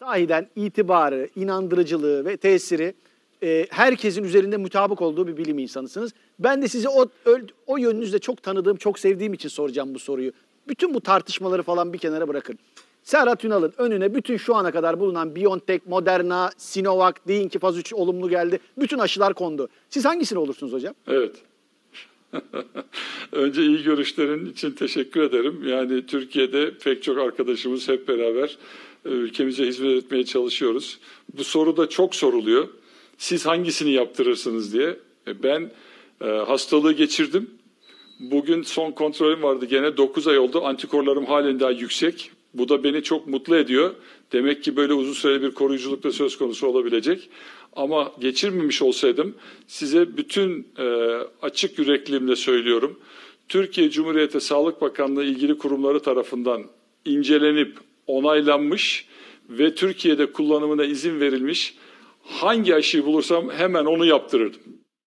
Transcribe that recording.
sahiden itibarı, inandırıcılığı ve tesiri e, herkesin üzerinde mutabık olduğu bir bilim insanısınız. Ben de sizi o, o yönünüzde çok tanıdığım, çok sevdiğim için soracağım bu soruyu. Bütün bu tartışmaları falan bir kenara bırakın. Serhat Ünal'ın önüne bütün şu ana kadar bulunan BioNTech, Moderna, Sinovac, deyin ki faz 3 olumlu geldi. Bütün aşılar kondu. Siz hangisini olursunuz hocam? Evet. Önce iyi görüşlerin için teşekkür ederim. Yani Türkiye'de pek çok arkadaşımız hep beraber e, ülkemize hizmet etmeye çalışıyoruz. Bu soru da çok soruluyor. Siz hangisini yaptırırsınız diye. E, Ben e, hastalığı geçirdim. Bugün son kontrolüm vardı. Gene 9 ay oldu. Antikorlarım halen daha yüksek. Bu da beni çok mutlu ediyor. Demek ki böyle uzun süreli bir koruyuculuk da söz konusu olabilecek. Ama geçirmemiş olsaydım size bütün açık yürekliğimle söylüyorum. Türkiye Cumhuriyeti Sağlık Bakanlığı ilgili kurumları tarafından incelenip onaylanmış ve Türkiye'de kullanımına izin verilmiş hangi aşıyı bulursam hemen onu yaptırırdım.